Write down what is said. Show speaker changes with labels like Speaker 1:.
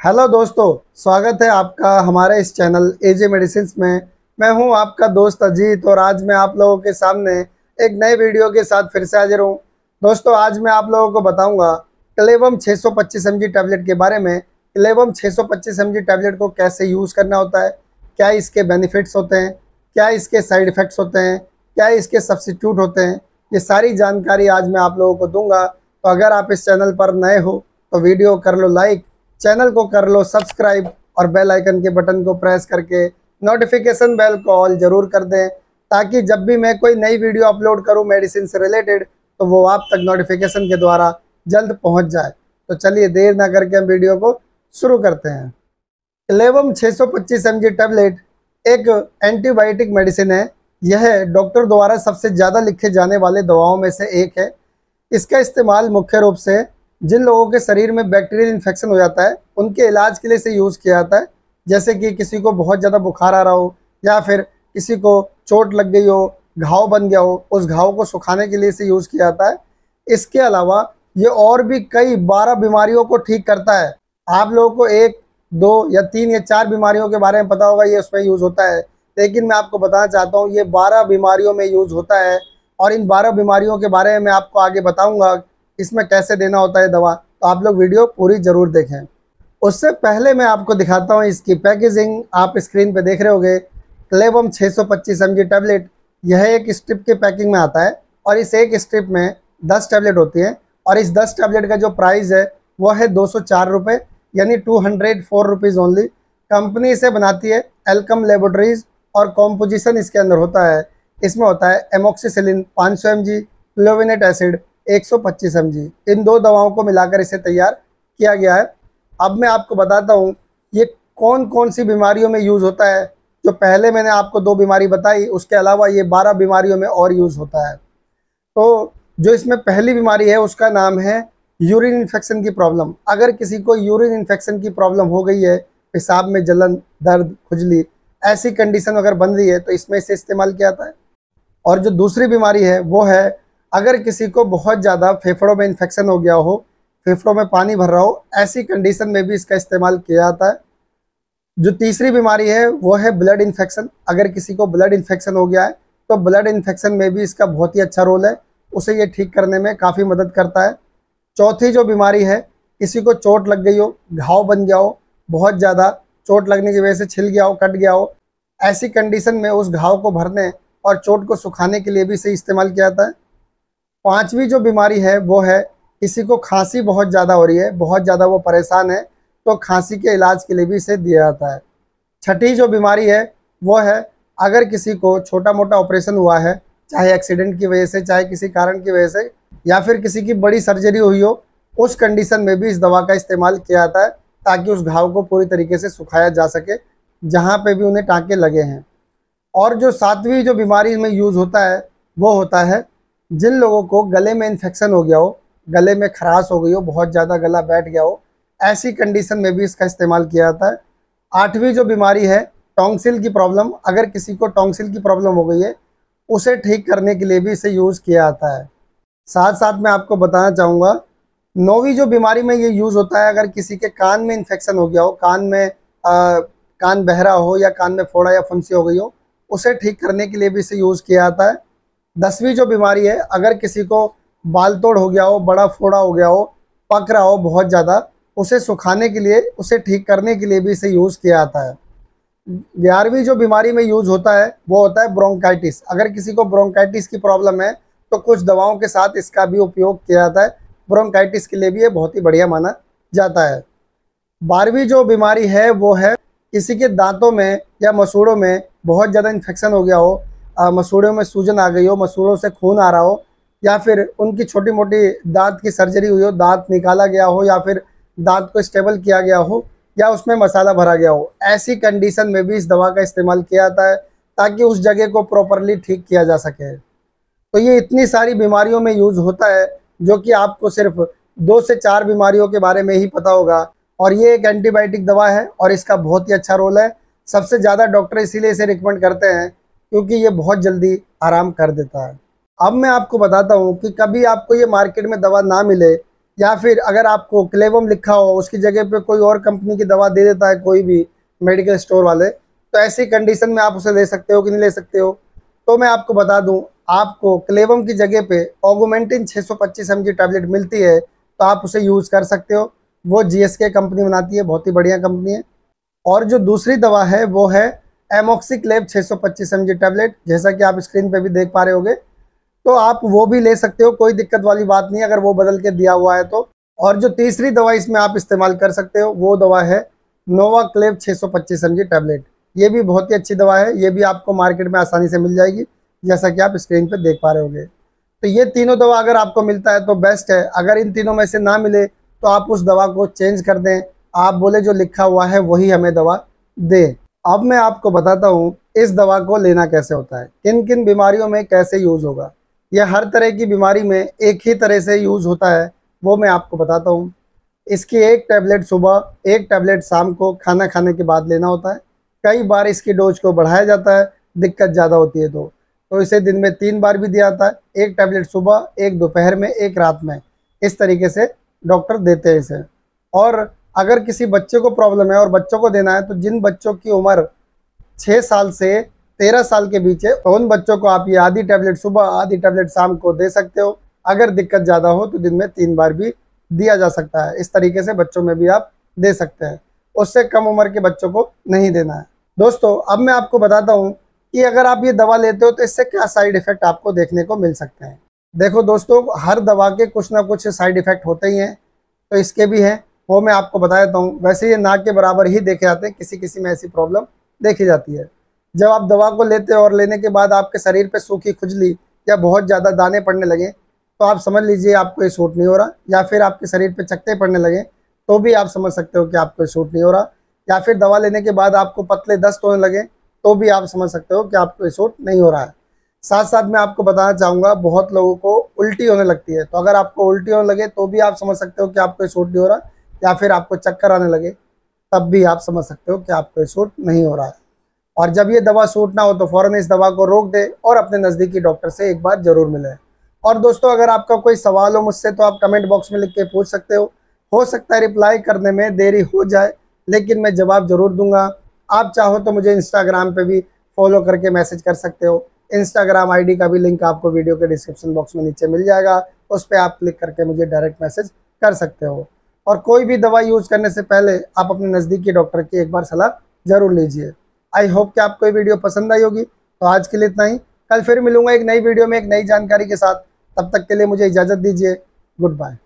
Speaker 1: Hello दोस्तों, स्वागत है आपका हमारे इस चैनल एजे मेडिसिन में। मैं हूँ आपका दोस्त अजीत और आज मैं आप लोगों के सामने एक नए वीडियो के साथ फिर से हाजिर हूँ। दोस्तों, आज मैं आप लोगों को बताऊँगा क्लेवम 625 सौ पच्चीस टैबलेट के बारे में। क्लेवम 625 सौ पच्चीस टैबलेट को कैसे यूज़ करना होता है, क्या इसके बेनिफिट्स होते हैं, क्या इसके साइड इफ़ेक्ट्स होते हैं, क्या इसके सब्सिट्यूट होते हैं, ये सारी जानकारी आज मैं आप लोगों को दूँगा। तो अगर आप इस चैनल पर नए हो तो वीडियो कर लो लाइक चैनल को कर लो, सब्सक्राइब और बेल आइकन के बटन को प्रेस करके नोटिफिकेशन बेल को ऑल ज़रूर कर दें, ताकि जब भी मैं कोई नई वीडियो अपलोड करूँ मेडिसिन से रिलेटेड तो वो आप तक नोटिफिकेशन के द्वारा जल्द पहुँच जाए। तो चलिए देर ना करके हम वीडियो को शुरू करते हैं। एलेवम 625 एम टैबलेट एक एंटीबायोटिक मेडिसिन है। यह डॉक्टर द्वारा सबसे ज़्यादा लिखे जाने वाले दवाओं में से एक है। इसका इस्तेमाल मुख्य रूप से जिन लोगों के शरीर में बैक्टीरियल इन्फेक्शन हो जाता है, उनके इलाज के लिए से यूज़ किया जाता है। जैसे कि किसी को बहुत ज़्यादा बुखार आ रहा हो, या फिर किसी को चोट लग गई हो, घाव बन गया हो, उस घाव को सुखाने के लिए से यूज़ किया जाता है। इसके अलावा ये और भी कई बारह बीमारियों को ठीक करता है। आप लोगों को एक, दो या तीन या चार बीमारियों के बारे में पता होगा, ये उसमें यूज़ होता है। लेकिन मैं आपको बताना चाहता हूँ, ये बारह बीमारियों में यूज़ होता है। और इन बारह बीमारियों के बारे में मैं आपको आगे बताऊँगा इसमें कैसे देना होता है दवा तो आप लोग वीडियो पूरी ज़रूर देखें। उससे पहले मैं आपको दिखाता हूँ इसकी पैकेजिंग आप स्क्रीन पर देख रहे होगे क्लेवम 625 जी टैबलेट यह एक स्ट्रिप के पैकिंग में आता है और इस एक स्ट्रिप में 10 टैबलेट होती हैं और इस 10 टैबलेट का जो प्राइस है, वो है दो सौ यानी two hundred four rupees only company इसे बनाती है एल्कम लेबोरेटरीज और कॉम्पोजिशन इसके अंदर होता है। इसमें होता है एमोक्सीसिलिन 500 सौ एम जी क्लोविनेट एसिड 125 जी। इन दो दवाओं को मिलाकर इसे तैयार किया गया है। अब मैं आपको बताता हूँ, ये कौन कौन सी बीमारियों में यूज़ होता है। जो पहले मैंने आपको दो बीमारी बताई, उसके अलावा ये बारह बीमारियों में और यूज़ होता है। तो जो इसमें पहली बीमारी है, उसका नाम है यूरिन इन्फेक्शन की प्रॉब्लम। अगर किसी को यूरिन इन्फेक्शन की प्रॉब्लम हो गई है, पेशाब में जलन, दर्द, खुजली, ऐसी कंडीशन अगर बन रही है तो इसमें इसे इस्तेमाल किया जाता है। और जो दूसरी बीमारी है, वो है अगर किसी को बहुत ज़्यादा फेफड़ों में इन्फेक्शन हो गया हो, फेफड़ों में पानी भर रहा हो, ऐसी कंडीशन में भी इसका इस्तेमाल किया जाता है। जो तीसरी बीमारी है, वो है ब्लड इन्फेक्शन अगर किसी को ब्लड इन्फेक्शन हो गया है तो ब्लड इन्फेक्शन में भी इसका बहुत ही अच्छा रोल है। उसे ये ठीक करने में काफ़ी मदद करता है। चौथी जो बीमारी है, किसी को चोट लग गई हो, घाव बन गया हो, बहुत ज़्यादा चोट लगने की वजह से छिल गया हो, कट गया हो, ऐसी कंडीशन में उस घाव को भरने और चोट को सुखाने के लिए भी इसे इस्तेमाल किया जाता है। पांचवी जो बीमारी है, वो है, किसी को खांसी बहुत ज़्यादा हो रही है, बहुत ज़्यादा वो परेशान है तो खांसी के इलाज के लिए भी इसे दिया जाता है। छठी जो बीमारी है, वो है, अगर किसी को छोटा मोटा ऑपरेशन हुआ है, चाहे एक्सीडेंट की वजह से, चाहे किसी कारण की वजह से, या फिर किसी की बड़ी सर्जरी हुई हो, उस कंडीशन में भी इस दवा का इस्तेमाल किया जाता है, ताकि उस घाव को पूरी तरीके से सुखाया जा सके, जहाँ पे भी उन्हें टाँके लगे हैं। और जो सातवीं जो बीमारी में यूज़ होता है, वो होता है जिन लोगों को गले में इन्फेक्शन हो गया हो गले में खराश हो गई हो बहुत ज़्यादा गला बैठ गया हो ऐसी कंडीशन में भी इसका इस्तेमाल किया जाता है। आठवीं जो बीमारी है टोंगसिल की प्रॉब्लम अगर किसी को टोंगसिल की प्रॉब्लम हो गई है उसे ठीक करने के लिए भी इसे यूज़ किया जाता है। साथ साथ मैं आपको बताना चाहूँगा नौवीं जो बीमारी में ये यूज़ होता है अगर किसी के कान में इन्फेक्शन हो गया हो कान में आ, कान बहरा हो या कान में फोड़ा या फुंसी हो गई हो उसे ठीक करने के लिए भी इसे यूज़ किया जाता है। दसवीं जो बीमारी है, अगर किसी को बाल तोड़ हो गया हो, बड़ा फोड़ा हो गया हो, पक रहा हो बहुत ज़्यादा, उसे सुखाने के लिए, उसे ठीक करने के लिए भी इसे यूज़ किया जाता है। ग्यारहवीं जो बीमारी में यूज़ होता है, वो होता है ब्रोंकाइटिस। अगर किसी को ब्रोंकाइटिस की प्रॉब्लम है तो कुछ दवाओं के साथ इसका भी उपयोग किया जाता है। ब्रोंकाइटिस के लिए भी ये बहुत ही बढ़िया माना जाता है। बारहवीं जो बीमारी है, वो है किसी के दांतों में या मसूड़ों में बहुत ज़्यादा इन्फेक्शन हो गया हो मसूड़ों में सूजन आ गई हो, मसूड़ों से खून आ रहा हो, या फिर उनकी छोटी मोटी दांत की सर्जरी हुई हो, दांत निकाला गया हो, या फिर दांत को स्टेबल किया गया हो, या उसमें मसाला भरा गया हो, ऐसी कंडीशन में भी इस दवा का इस्तेमाल किया जाता है, ताकि उस जगह को प्रॉपरली ठीक किया जा सके। तो ये इतनी सारी बीमारियों में यूज़ होता है, जो कि आपको सिर्फ़ दो से चार बीमारियों के बारे में ही पता होगा। और ये एक एंटीबायोटिक दवा है, और इसका बहुत ही अच्छा रोल है। सबसे ज़्यादा डॉक्टर इसीलिए इसे रिकमेंड करते हैं क्योंकि ये बहुत जल्दी आराम कर देता है। अब मैं आपको बताता हूँ कि कभी आपको ये मार्केट में दवा ना मिले, या फिर अगर आपको क्लेवम लिखा हो, उसकी जगह पे कोई और कंपनी की दवा दे देता है, कोई भी मेडिकल स्टोर वाले तो ऐसी कंडीशन में आप उसे ले सकते हो कि नहीं ले सकते हो? तो मैं आपको बता दूँ, आपको क्लेवम की जगह पे ऑगोमेंटिन 625 सौ टैबलेट मिलती है तो आप उसे यूज़ कर सकते हो। वो जीएसके कंपनी बनाती है, बहुत ही बढ़िया कंपनी है। और जो दूसरी दवा है, वो है एमोक्सिक्लेव 625 सौ पच्चीस एम टैबलेट जैसा कि आप स्क्रीन पे भी देख पा रहे होगे। तो आप वो भी ले सकते हो, कोई दिक्कत वाली बात नहीं, अगर वो बदल के दिया हुआ है तो। और जो तीसरी दवा इसमें आप इस्तेमाल कर सकते हो, वो दवा है नोवा क्लेव छः सौ पच्चीस एम टैबलेट ये भी बहुत ही अच्छी दवा है, ये भी आपको मार्केट में आसानी से मिल जाएगी, जैसा कि आप स्क्रीन पर देख पा रहे होगे। तो ये तीनों दवा अगर आपको मिलता है तो बेस्ट है। अगर इन तीनों में से ना मिले तो आप उस दवा को चेंज कर दें। आप बोले जो लिखा हुआ है, वही हमें दवा दे। अब मैं आपको बताता हूँ, इस दवा को लेना कैसे होता है? किन किन बीमारियों में कैसे यूज़ होगा? यह हर तरह की बीमारी में एक ही तरह से यूज़ होता है, वो मैं आपको बताता हूँ। इसकी एक टैबलेट सुबह, एक टैबलेट शाम को खाना खाने के बाद लेना होता है। कई बार इसकी डोज को बढ़ाया जाता है, दिक्कत ज़्यादा होती है तो। तो इसे दिन में तीन बार भी दिया जाता है, एक टैबलेट सुबह, एक दोपहर में, एक रात में। इस तरीके से डॉक्टर देते हैं इसे। और अगर किसी बच्चे को प्रॉब्लम है और बच्चों को देना है तो जिन बच्चों की उम्र छः साल से तेरह साल के बीच है तो उन बच्चों को आप ये आधी टैबलेट सुबह, आधी टैबलेट शाम को दे सकते हो। अगर दिक्कत ज़्यादा हो तो दिन में तीन बार भी दिया जा सकता है। इस तरीके से बच्चों में भी आप दे सकते हैं। उससे कम उम्र के बच्चों को नहीं देना है। दोस्तों, अब मैं आपको बताता हूँ कि अगर आप ये दवा लेते हो तो इससे क्या साइड इफ़ेक्ट आपको देखने को मिल सकते हैं। देखो दोस्तों, हर दवा के कुछ ना कुछ साइड इफ़ेक्ट होते ही हैं तो इसके भी हैं। वो मैं आपको बता देता हूँ, वैसे ये नाक के बराबर ही देखे जाते हैं किसी किसी में ऐसी प्रॉब्लम देखी जाती है। जब आप दवा को लेते हो और लेने के बाद आपके शरीर पर सूखी खुजली या बहुत ज़्यादा दाने पड़ने लगे तो आप समझ लीजिए आपको ये सूट नहीं हो रहा, या फिर आपके शरीर पर चक्के पड़ने लगे तो भी आप समझ सकते हो कि आपको सूट नहीं हो रहा। या फिर दवा लेने के बाद आपको पतले दस्त होने लगे तो भी आप समझ सकते हो कि आपको ये सूट नहीं हो रहा है। साथ साथ मैं आपको बताना चाहूँगा, बहुत लोगों को उल्टी होने लगती है तो अगर आपको उल्टी होने लगे तो भी आप समझ सकते हो कि आपको सूट नहीं हो रहा। या फिर आपको चक्कर आने लगे, तब भी आप समझ सकते हो कि आपको सूट नहीं हो रहा है। और जब ये दवा सूट ना हो तो फ़ौरन इस दवा को रोक दे और अपने नज़दीकी डॉक्टर से एक बार ज़रूर मिले। और दोस्तों, अगर आपका कोई सवाल हो मुझसे तो आप कमेंट बॉक्स में लिख के पूछ सकते हो। हो सकता है रिप्लाई करने में देरी हो जाए, लेकिन मैं जवाब ज़रूर दूँगा। आप चाहो तो मुझे इंस्टाग्राम पे भी फॉलो करके मैसेज कर सकते हो। इंस्टाग्राम आईडी का भी लिंक आपको वीडियो के डिस्क्रिप्शन बॉक्स में नीचे मिल जाएगा। उस पर आप क्लिक करके मुझे डायरेक्ट मैसेज कर सकते हो। और कोई भी दवा यूज़ करने से पहले आप अपने नज़दीकी डॉक्टर की एक बार सलाह ज़रूर लीजिए। आई होप कि आपको ये वीडियो पसंद आई होगी। तो आज के लिए इतना ही। कल फिर मिलूँगा एक नई वीडियो में एक नई जानकारी के साथ। तब तक के लिए मुझे इजाज़त दीजिए। Good bye